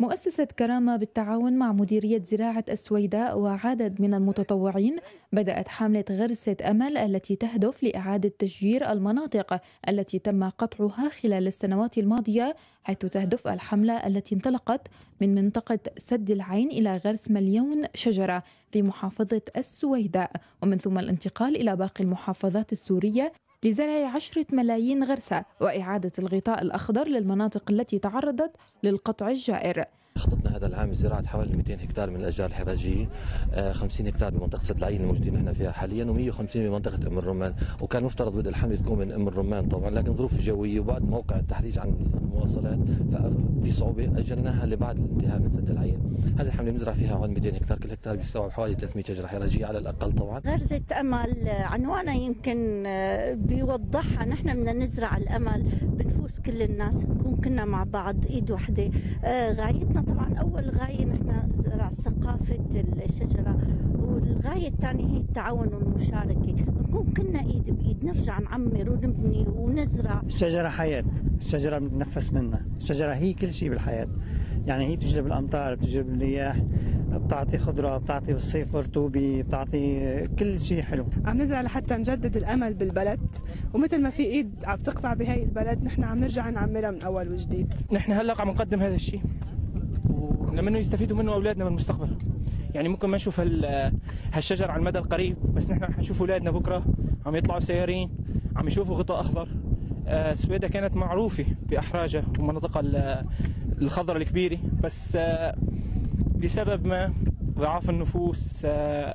مؤسسة كرامة بالتعاون مع مديرية زراعة السويداء وعدد من المتطوعين بدأت حملة غرسة أمل التي تهدف لإعادة تشجير المناطق التي تم قطعها خلال السنوات الماضية حيث تهدف الحملة التي انطلقت من منطقة سد العين إلى غرس مليون شجرة في محافظة السويداء. ومن ثم الانتقال إلى باقي المحافظات السورية لزرع عشرة ملايين غرسة وإعادة الغطاء الأخضر للمناطق التي تعرضت للقطع الجائر. خطتنا هذا العام زراعة حوالي 200 هكتار من الأشجار الحراجية 50 هكتار بمنطقة سد العين الموجودين هنا فيها حاليا و150 بمنطقة أم الرمان. وكان مفترض بدء الحملة تكون من أم الرمان طبعا لكن ظروف جوية وبعد موقع التحريج عن المواصلات ففي صعوبة أجلناها لبعد الانتهاء من سد العين. هذه الحملة بنزرع فيها حوالي 200 هكتار كل هكتار بيستوعب حوالي 300 شجرة حراجية على الأقل طبعا. غرزة أمل عنوانها يمكن بيوضحها. نحن بدنا نزرع الأمل بنفوس كل الناس نكون كنا مع بعض إيد واحدة غايتنا طبعا أول غاية نحن زرع ثقافة الشجرة والغاية الثانية هي التعاون والمشاركة. نكون كنا إيد بإيد نرجع نعمر ونبني ونزرع. الشجرة حياة الشجرة بنتنفس منها الشجرة هي كل شيء بالحياة. يعني هي بتجلب الأمطار بتجلب الرياح بتعطي خضرة بتعطي بالصيف رطوبة بتعطي كل شيء حلو. عم نزرع لحتى نجدد الأمل بالبلد. ومثل ما في إيد عم تقطع بهاي البلد نحن عم نرجع نعمرها من أول وجديد. نحن هلأ عم نقدم هذا الشيء. ولما يستفيدوا منه أولادنا بالمستقبل يعني ممكن ما نشوف هالشجر على المدى القريب بس نحن رح نشوف أولادنا بكرة عم يطلعوا سيارين عم يشوفوا غطاء أخضر. آه سويدا كانت معروفة بأحراجها ومناطقها الخضراء الكبيرة بس آه لسبب ما ضعاف النفوس آه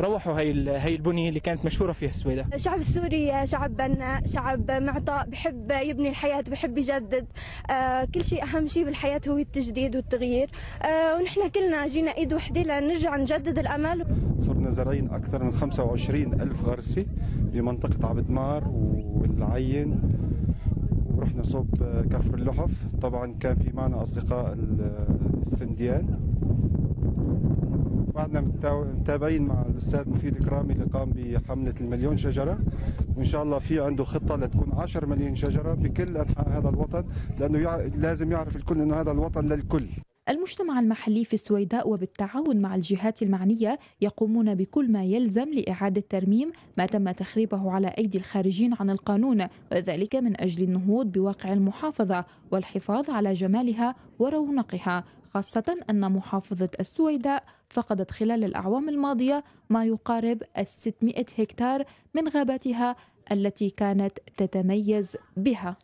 روحوا هي هي البنية اللي كانت مشهورة فيها السويداء. الشعب السوري شعب بناء، شعب معطاء، بحب يبني الحياة، بحب يجدد، آه كل شيء أهم شيء بالحياة هو التجديد والتغيير، آه ونحن كلنا جينا إيد وحده لنرجع نجدد الامل. صرنا زارعين أكثر من 25 ألف غرسه بمنطقه عبد مار والعين. ورحنا صوب كفر اللحف. طبعا كان في معنا أصدقاء السنديان. بعدنا متابعين مع الأستاذ مفيد كرامي اللي قام بحملة المليون شجرة. وإن شاء الله في عنده خطة لتكون 10 مليون شجرة بكل أنحاء هذا الوطن لأنه لازم يعرف الكل إنه هذا الوطن للكل. المجتمع المحلي في السويداء وبالتعاون مع الجهات المعنية يقومون بكل ما يلزم لإعادة ترميم ما تم تخريبه على أيدي الخارجين عن القانون وذلك من أجل النهوض بواقع المحافظة والحفاظ على جمالها ورونقها. خاصة أن محافظة السويداء فقدت خلال الأعوام الماضية ما يقارب ال 600 هكتار من غاباتها التي كانت تتميز بها.